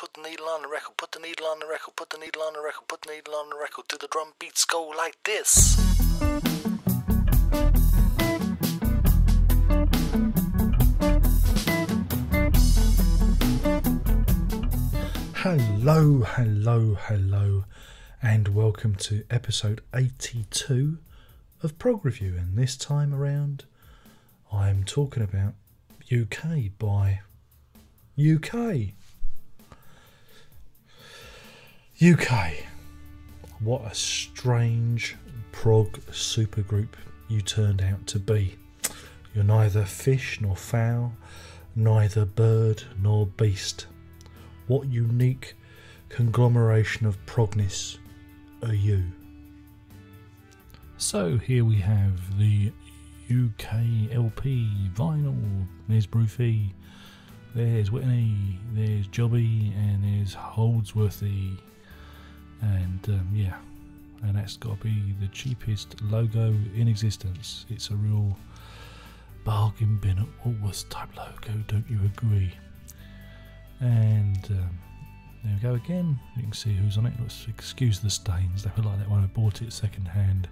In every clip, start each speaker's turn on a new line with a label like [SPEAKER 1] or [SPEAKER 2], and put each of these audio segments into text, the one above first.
[SPEAKER 1] put the needle on the record, put the needle on the record, put the needle on the record, put the needle on the record, till the drum beats go like this.
[SPEAKER 2] Hello, hello, hello, and welcome to episode 82 of Prog Review. And this time around, I'm talking about UK by UK. UK. What a strange prog supergroup you turned out to be. You're neither fish nor fowl, neither bird nor beast. What unique conglomeration of progness are you?
[SPEAKER 3] So here we have the UK LP vinyl. There's Brucey, there's Whitney, there's Jobby, and there's Holdsworthy. And um, yeah, and that's got to be the cheapest logo in existence. It's a real bargain bin at Woolworths type logo, don't you agree? And um, there we go again. You can see who's on it. Let's excuse the stains. They were like that when I bought it second hand.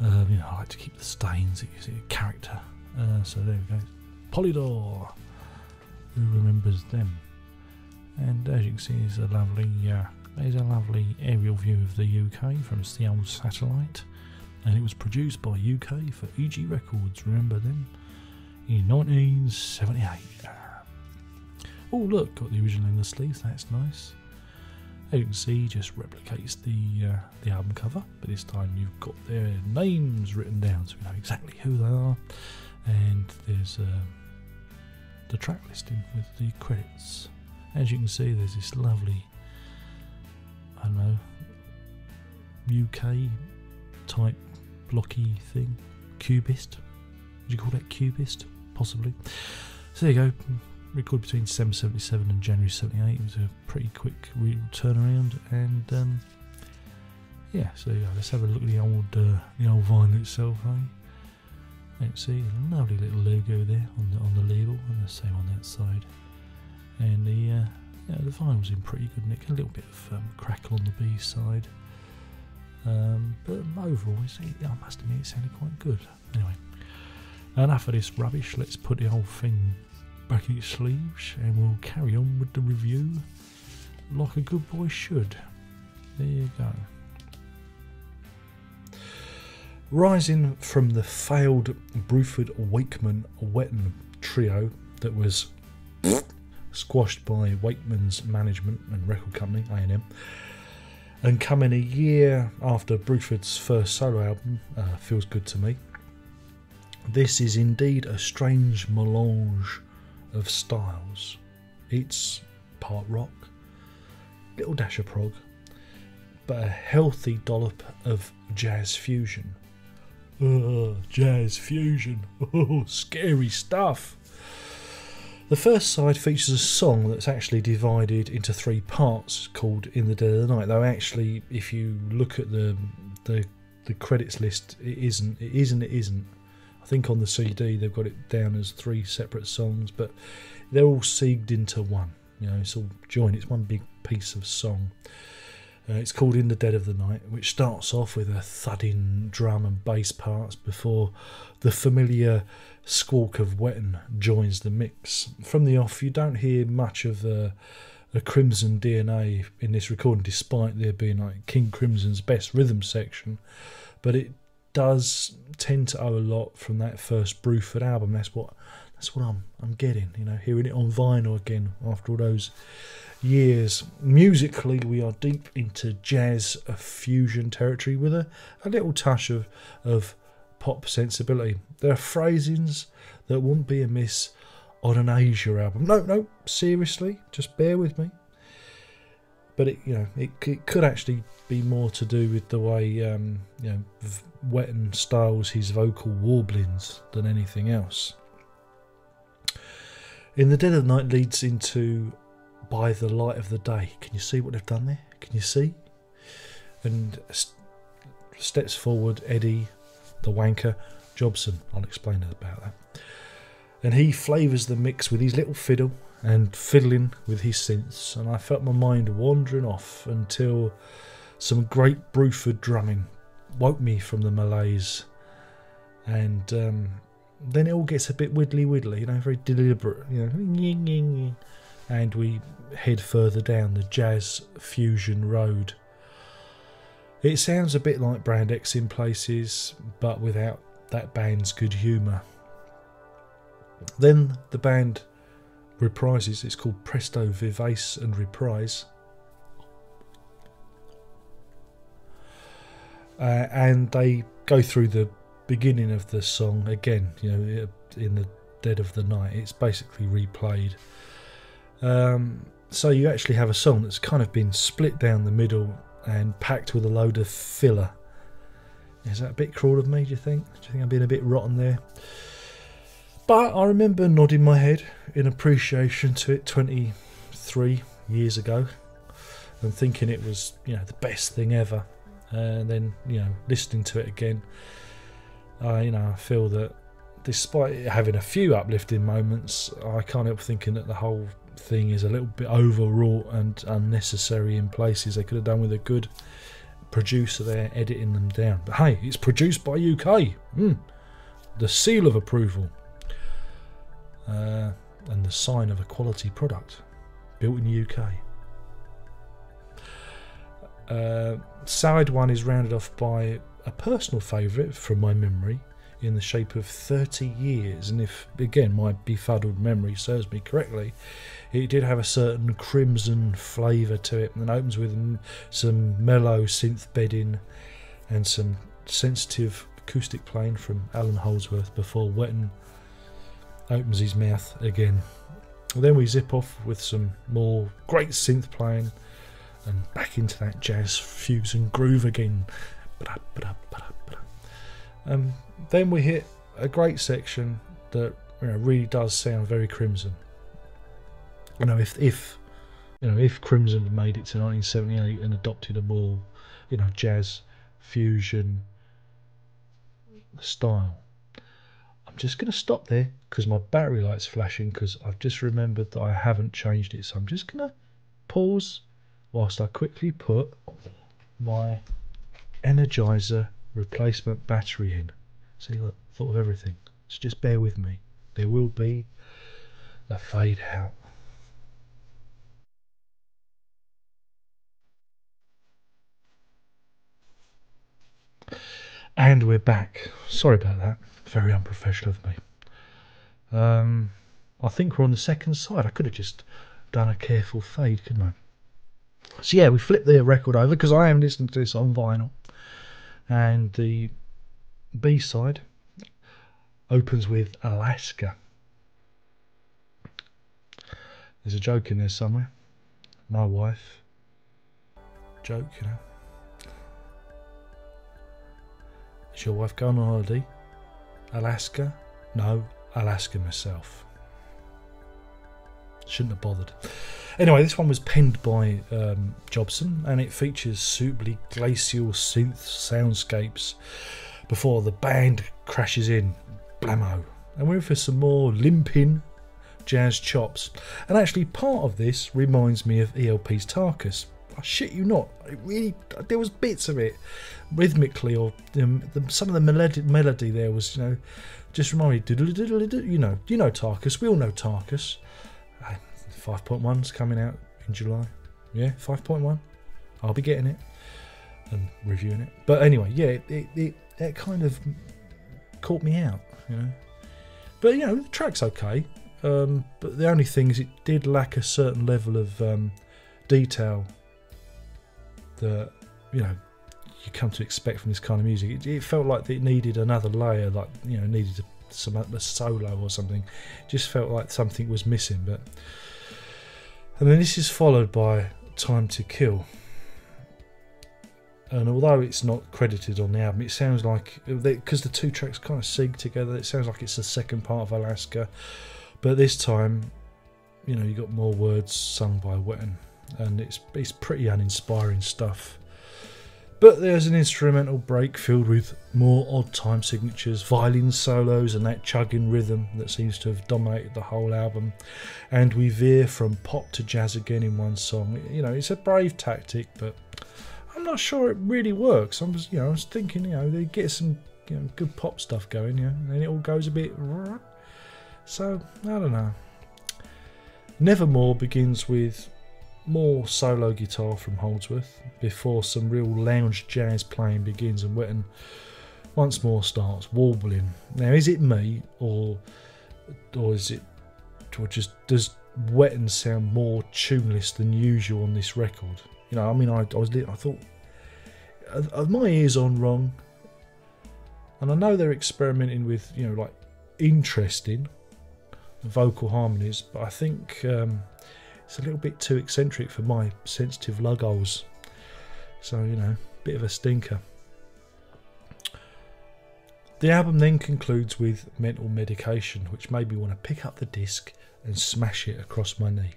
[SPEAKER 3] Um, you know, I like to keep the stains. It gives it a character. Uh, so there we go. Polydor. Who remembers them? And as you can see, it's a lovely, uh, there's a lovely aerial view of the UK from old satellite. And it was produced by UK for EG Records. Remember them? In 1978. Oh look, got the original in the sleeves. That's nice. As you can see, just replicates the uh, the album cover, but this time you've got their names written down, so we know exactly who they are. And there's uh, the track listing with the credits. As you can see, there's this lovely, I don't know, UK type blocky thing, cubist. Would you call that cubist? Possibly. So there you go recorded between December 77 and January 78. It was a pretty quick turnaround, and um, yeah, so let's have a look at the old uh, the old vinyl itself. Eh? Can see a lovely little logo there on the on the label, and the same on that side. And the uh, yeah, the vinyl's in pretty good nick. A little bit of um, crackle on the B side, um, but overall, I must admit, it sounded quite good. Anyway, enough of this rubbish. Let's put the whole thing back in its sleeves and we'll carry on with the review like a good boy should. There you go.
[SPEAKER 2] Rising from the failed Bruford Wakeman Wetton trio that was squashed by Wakeman's management and record company, A&M, and coming a year after Bruford's first solo album, uh, Feels Good to Me, this is indeed a strange melange of styles. It's part rock, little dash of prog, but a healthy dollop of jazz fusion. Ugh, jazz fusion. Oh, scary stuff. The first side features a song that's actually divided into three parts called In the Dead of the Night. Though actually if you look at the the the credits list it isn't it isn't it isn't. I think on the CD they've got it down as three separate songs, but they're all segged into one. You know, it's all joined. It's one big piece of song. Uh, it's called In the Dead of the Night, which starts off with a thudding drum and bass parts before the familiar squawk of Wetton joins the mix. From the off, you don't hear much of the, the Crimson DNA in this recording, despite there being like King Crimson's best rhythm section. But it does tend to owe a lot from that first Bruford album. That's what that's what I'm I'm getting. You know, hearing it on vinyl again after all those years. Musically, we are deep into jazz fusion territory with a, a little touch of of pop sensibility. There are phrasings that wouldn't be amiss on an Asia album. No, no, seriously, just bear with me but it you know it, it could actually be more to do with the way um, you know Wetton styles his vocal warblings than anything else. In the dead of the night leads into by the light of the day. Can you see what they've done there? Can you see? And st- steps forward Eddie, the wanker Jobson. I'll explain about that. And he flavours the mix with his little fiddle and fiddling with his synths, and I felt my mind wandering off until some great Bruford drumming woke me from the malaise. And um, then it all gets a bit widdly widdly, you know, very deliberate, you know, and we head further down the jazz fusion road. It sounds a bit like Brand X in places, but without that band's good humour. Then the band reprises, it's called Presto Vivace and Reprise. Uh, and they go through the beginning of the song again, you know, in the dead of the night. It's basically replayed. Um, so you actually have a song that's kind of been split down the middle and packed with a load of filler. Is that a bit cruel of me, do you think? Do you think I'm being a bit rotten there? But I remember nodding my head in appreciation to it 23 years ago and thinking it was, you know, the best thing ever. And then, you know, listening to it again, I, you know, I feel that despite having a few uplifting moments, I can't help thinking that the whole thing is a little bit overwrought and unnecessary in places. They could have done with a good producer there editing them down. But hey, it's produced by UK. Mm. The seal of approval. Uh, and the sign of a quality product built in the UK. Uh, side one is rounded off by a personal favourite from my memory in the shape of 30 years. And if, again, my befuddled memory serves me correctly, it did have a certain crimson flavour to it and opens with some mellow synth bedding and some sensitive acoustic playing from Allan Holdsworth before Wetton opens his mouth again. then we zip off with some more great synth playing and back into that jazz fusion groove again. Um, then we hit a great section that you know, really does sound very Crimson. You know, if if you know if Crimson had made it to 1978 and adopted a more you know jazz fusion style, I'm just going to stop there because my battery light's flashing because I've just remembered that I haven't changed it. So I'm just going to pause whilst I quickly put my Energizer replacement battery in. See, look, thought of everything. So just bear with me. There will be a fade out. And we're back. Sorry about that. Very unprofessional of me. Um, I think we're on the second side. I could have just done a careful fade, couldn't I? So yeah, we flipped the record over because I am listening to this on vinyl, and the B side opens with Alaska. There's a joke in there somewhere. My wife. Joke, you know. Is your wife going on holiday? Alaska? No, Alaska myself. Shouldn't have bothered. Anyway, this one was penned by um, Jobson and it features suitably glacial synth soundscapes before the band crashes in. Blammo. And we're in for some more limping jazz chops. And actually, part of this reminds me of ELP's Tarkus. I shit you not. It really, there was bits of it rhythmically, or um, the, some of the melody, melody there was, you know, just remind me. You know, you know Tarkus. We all know Tarkus. Uh, five point one's coming out in July. Yeah, five point one. I'll be getting it and reviewing it. But anyway, yeah, it, it, it, kind of caught me out, you know. But you know, the track's okay. Um, but the only thing is, it did lack a certain level of um, detail that you know you come to expect from this kind of music. It, it felt like it needed another layer, like you know, needed some a solo or something. Just felt like something was missing. But and then this is followed by "Time to Kill." And although it's not credited on the album, it sounds like because the two tracks kind of sing together, it sounds like it's the second part of Alaska. But this time, you know, you got more words sung by Wetton, and it's it's pretty uninspiring stuff. But there's an instrumental break filled with more odd time signatures, violin solos, and that chugging rhythm that seems to have dominated the whole album. And we veer from pop to jazz again in one song. You know, it's a brave tactic, but I'm not sure it really works. I'm just, you know, I was thinking, you know, they get some you know, good pop stuff going, you know, and then it all goes a bit. So I don't know. Nevermore begins with more solo guitar from Holdsworth before some real lounge jazz playing begins and Wetton once more starts warbling. Now, is it me or or is it or just does Wetton sound more tuneless than usual on this record? You know, I mean, I, I was I thought are, my ears on wrong? And I know they're experimenting with you know like interesting vocal harmonies, but I think. Um, it's a little bit too eccentric for my sensitive lug holes. So, you know, bit of a stinker. The album then concludes with Mental Medication, which made me want to pick up the disc and smash it across my knee.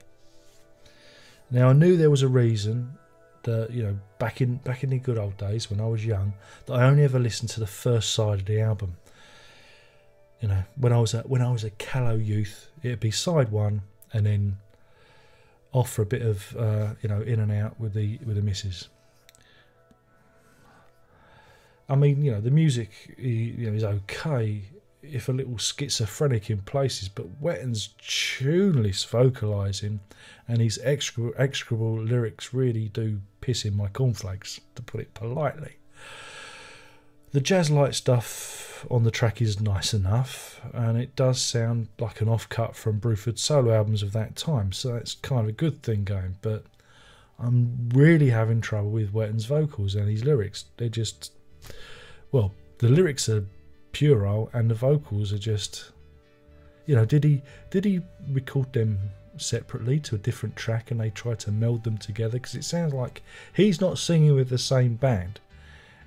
[SPEAKER 2] Now I knew there was a reason that you know back in back in the good old days when I was young that I only ever listened to the first side of the album. You know, when I was a when I was a callow youth, it'd be side one and then off for a bit of uh, you know in and out with the with the misses. I mean, you know, the music you know is okay if a little schizophrenic in places, but Wetton's tuneless vocalising and his execrable, execrable lyrics really do piss in my cornflakes, to put it politely. The jazz light stuff on the track is nice enough, and it does sound like an offcut from Bruford's solo albums of that time, so that's kind of a good thing going. But I'm really having trouble with Wetton's vocals and his lyrics. They're just, well, the lyrics are puerile, and the vocals are just, you know, did he did he record them separately to a different track and they try to meld them together? Because it sounds like he's not singing with the same band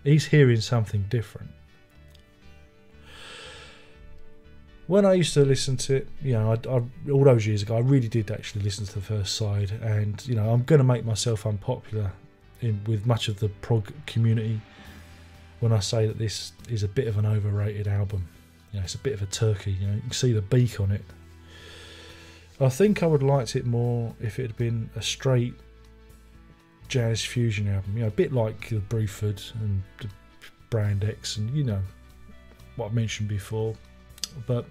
[SPEAKER 2] he's hearing something different. When I used to listen to it, you know, I, I, all those years ago, I really did actually listen to the first side, and you know, I'm going to make myself unpopular in, with much of the prog community when I say that this is a bit of an overrated album. You know, it's a bit of a turkey. You know, you can see the beak on it. I think I would liked it more if it had been a straight jazz fusion album. You know, a bit like the Bruford and the Brand X, and you know what I mentioned before. But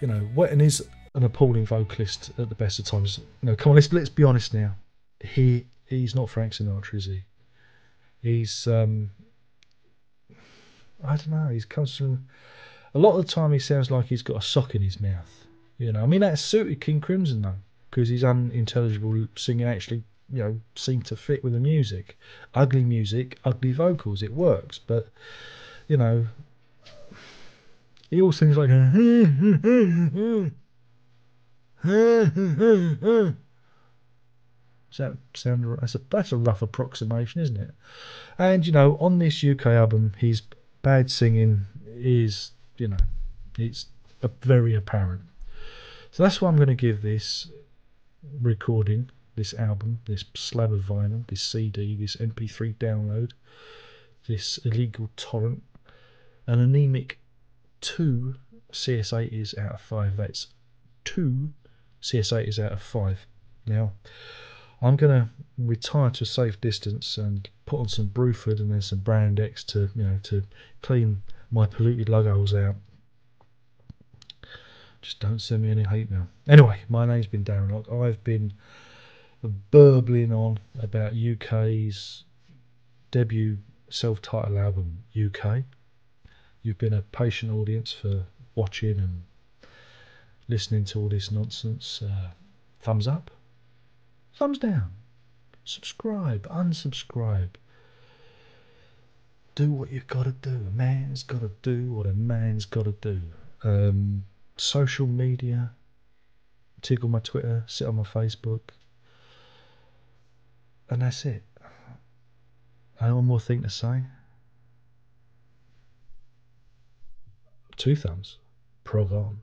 [SPEAKER 2] you know, Wetton is an appalling vocalist at the best of times. You know, come on, let's let's be honest now. He he's not Frank Sinatra, is he? He's um, I don't know. He comes from a lot of the time. He sounds like he's got a sock in his mouth. You know, I mean that suited King Crimson though, because his unintelligible singing actually you know seem to fit with the music. Ugly music, ugly vocals, it works. But you know, he all sings like a. Hmm, hmm, hmm, Does that sound? That's a that's a rough approximation, isn't it? And you know, on this UK album, his bad singing is you know, it's very apparent. So that's why I'm going to give this recording this album, this slab of vinyl, this CD, this MP3 download, this illegal torrent, an anemic 2 CS80s out of 5. That's 2 CS80s out of 5. Now, I'm going to retire to a safe distance and put on some Bruford and then some Brand X to, you know, to clean my polluted lug holes out. Just don't send me any hate mail. Anyway, my name's been Darren Lock. I've been burbling on about UK's debut self-titled album, UK. You've been a patient audience for watching and listening to all this nonsense. Uh, thumbs up, thumbs down, subscribe, unsubscribe. Do what you've got to do. A man's got to do what a man's got to do. Um, social media, tickle my Twitter, sit on my Facebook and that's it. I have one more thing to say. Two thumbs. Prog on.